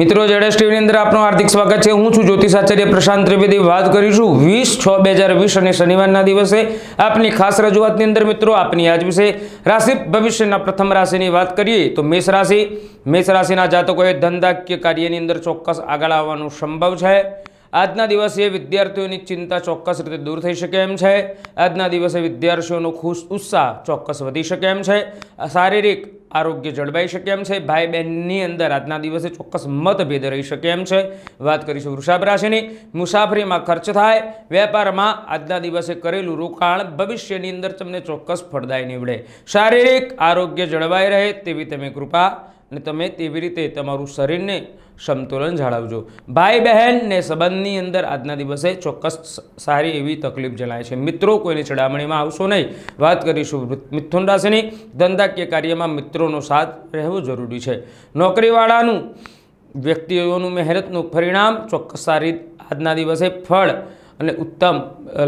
મિત્રો જેડેસ ટીવીની અંદર આપનું હાર્દિક સ્વાગત છે. હું છું જ્યોતિષ આચાર્ય પ્રશાંત ત્રિવેદી. વાત કરીશું વીસ છ બે હજાર વીસ અને શનિવારના દિવસે આપની ખાસ રજૂઆતની અંદર મિત્રો, આપની આજ વિશે રાશિ ભવિષ્યના પ્રથમ રાશિની વાત કરીએ તો મેષ રાશિ. મેષ રાશિના જાતકોએ ધંધાકીય કાર્યની અંદર ચોક્કસ આગળ આવવાનું સંભવ છે. આજના દિવસે વિદ્યાર્થીઓની ચિંતા ચોક્કસ રીતે દૂર થઈ શકે એમ છે. આજના દિવસે વિદ્યાર્થીઓનો ખુશ ઉત્સાહ ચોક્કસ વધી શકે એમ છે. શારીરિક આરોગ્ય જળવાઈ શકે એમ છે. ભાઈ બહેનની અંદર આજના દિવસે ચોક્કસ મતભેદ રહી શકે એમ છે. વાત કરીશું વૃષભ રાશિની. મુસાફરીમાં ખર્ચ થાય, વેપારમાં આજના દિવસે કરેલું રોકાણ ભવિષ્યની અંદર તમને ચોક્કસ ફળદાય નીવડે. શારીરિક આરોગ્ય જળવાઈ રહે તેવી તમે કૃપા અને તમે તેવી રીતે તમારું શરીરને સંતુલન જાળવજો. ભાઈ બહેનને સંબંધની અંદર આજના દિવસે ચોક્કસ સારી એવી તકલીફ જણાય છે. મિત્રો, કોઈની ચડામણીમાં આવશો નહીં. વાત કરીશું મિથુન રાશિની. ધંધાકીય કાર્યમાં મિત્રોનો સાથ રહેવો જરૂરી છે. નોકરીવાળાનું વ્યક્તિઓનું મહેનતનું પરિણામ ચોક્કસ સારી આજના દિવસે ફળ અને ઉત્તમ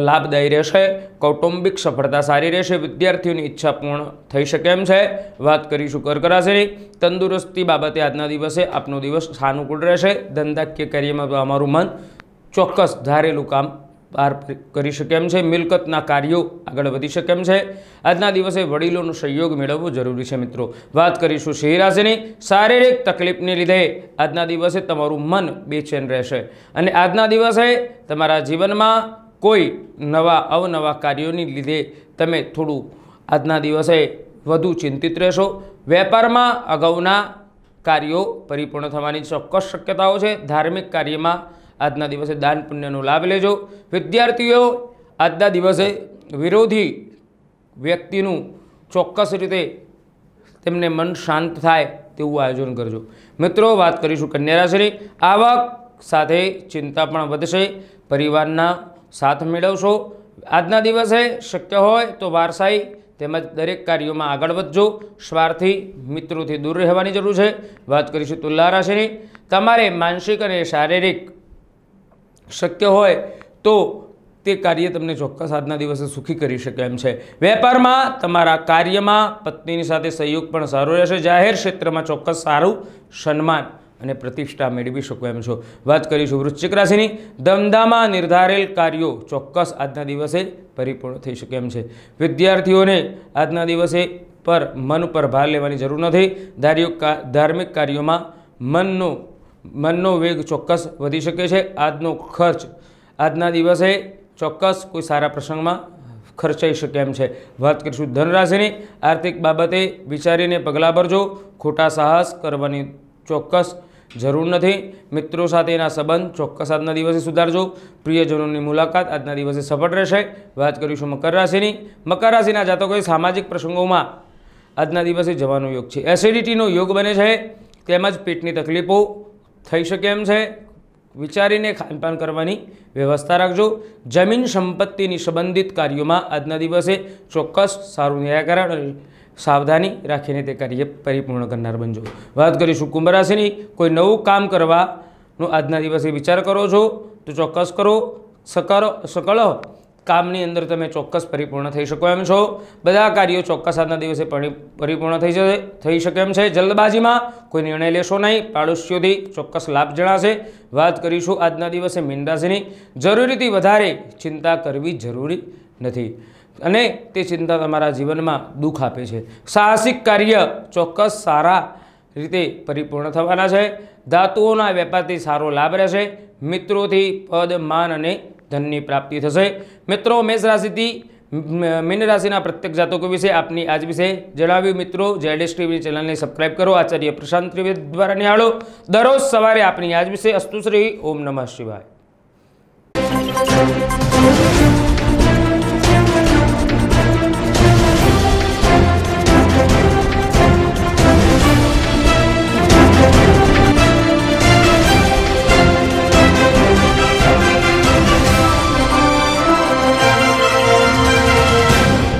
લાભદાયી રહેશે, કૌટુંબિક સફળતા સારી રહેશે, વિદ્યાર્થીઓની ઈચ્છા પૂર્ણ થઈ શકે એમ છે. વાત કરીશું કર્ક રાશિની તંદુરસ્તી બાબતે આજના દિવસે આપનો દિવસ સાનુકૂળ રહેશે. ધંધાકીય કાર્યમાં અમારું મન ચોક્કસ ધારેલું કામ પાર કરી શકે એમ છે. મિલકતના કાર્યો આગળ વધી શકે એમ છે. આજના દિવસે વડીલોનો સહયોગ મેળવવો જરૂરી છે મિત્રો. વાત કરીશું સિંહ શારીરિક તકલીફને લીધે આજના દિવસે તમારું મન બેચેન રહેશે. અને આજના દિવસે તમારા જીવનમાં કોઈ નવા, અવનવા કાર્યોની લીધે તમે થોડું આજના દિવસે વધુ ચિંતિત રહેશો. વેપારમાં અગાઉના કાર્યો પરિપૂર્ણ થવાની ચોક્કસ શક્યતાઓ છે. ધાર્મિક કાર્યમાં આજના દિવસે દાન પુણ્યનો લાભ લેજો. વિદ્યાર્થીઓ, આજના દિવસે વિરોધી વ્યક્તિનું ચોક્કસ રીતે તેમને મન શાંત થાય તેવું આયોજન કરજો. મિત્રો, વાત કરીશું કન્યા રાશિની. આવક સાથે ચિંતા પણ વધશે. પરિવારના સાથ મેળવશો. આજના દિવસે શક્ય હોય તો વારસાઈ તેમજ દરેક કાર્યોમાં આગળ વધજો. સ્વાર્થી મિત્રોથી દૂર રહેવાની જરૂર છે. વાત કરીશું તુલા રાશિની. તમારે માનસિક અને શારીરિક શક્ય હોય તો તે કાર્ય તમને ચોક્કસ આજના દિવસે સુખી કરી શકે એમ છે. વેપારમાં તમારા કાર્યમાં પત્નીની સાથે સહયોગ પણ સારો રહેશે. જાહેર ક્ષેત્રમાં ચોક્કસ સારું સન્માન અને પ્રતિષ્ઠા મેળવી શકો એમ છો. વાત કરીશું વૃશ્ચિક રાશિની. ધંધામાં નિર્ધારેલ કાર્યો ચોક્કસ આજના દિવસે પરિપૂર્ણ થઈ શકે એમ છે. વિદ્યાર્થીઓને આજના દિવસે પર મન પર ભાર લેવાની જરૂર નથી. ધાર્મિક કાર્યોમાં મનનો મનનો વેગ ચોક્કસ વધી શકે છે. આજનો ખર્ચ, આજના દિવસે ચોક્કસ કોઈ સારા પ્રસંગમાં ખર્ચાઈ શકે એમ છે. વાત કરીશું ધનરાશિની. આર્થિક બાબતે વિચારીને પગલાં ભરજો. ખોટા સાહસ કરવાની ચોક્કસ જરૂર નથી. મિત્રો સાથેના સંબંધ ચોક્કસ આજના દિવસે સુધારજો. પ્રિયજનોની મુલાકાત આજના દિવસે સફળ રહેશે. વાત કરીશું મકર રાશિની. મકર રાશિના જાતકોએ સામાજિક પ્રસંગોમાં આજના દિવસે જવાનો યોગ છે. એસિડિટીનો યોગ બને છે. તેમજ પેટની તકલીફો થઈ શકે એમ છે. વિચારીને ખાનપાન કરવાની વ્યવસ્થા રાખજો. જમીન સંપત્તિની સંબંધિત કાર્યોમાં આજના દિવસે ચોક્કસ સારું નિરાકરણ અને સાવધાની રાખીને તે કાર્ય પરિપૂર્ણ કરનાર બનજો. વાત કરીશું કુંભ રાશિની. કોઈ નવું કામ કરવાનો આજના દિવસે વિચાર કરો છો તો ચોક્કસ કરો. સકારો સકળો કામની અંદર તમે ચોક્કસ પરિપૂર્ણ થઈ શકો એમ છો. બધા કાર્યો ચોક્કસ આજના દિવસે પરિપૂર્ણ થઈ જશે, થઈ શકે એમ છે. જલ્દબાજીમાં કોઈ નિર્ણય લેશો નહીં. પાડોશીઓથી ચોક્કસ લાભ જણાશે. વાત કરીશું આજના દિવસે મીન જરૂરીથી વધારે ચિંતા કરવી જરૂરી નથી. અને તે ચિંતા તમારા જીવનમાં દુઃખ આપે છે. સાહસિક કાર્ય ચોક્કસ સારા રીતે પરિપૂર્ણ થવાના છે. ધાતુઓના વેપારથી સારો લાભ રહેશે. મિત્રોથી પદ, માન અને ધનની પ્રાપ્તિ થશે. મિત્રો, મેષ રાશિથી મીન રાશિના પ્રત્યેક જાતકો વિશે આપની આજ વિશે જણાવ્યું. મિત્રો જેડેસ ટીવી ચેનલને સબસ્ક્રાઈબ કરો. આચાર્ય પ્રશાંત ત્રિવેદી દ્વારા નિહાળો. દરરોજ સવારે આપની આજ વિશે અસ્તુશ્રી ઓમ નમઃ શિવાય.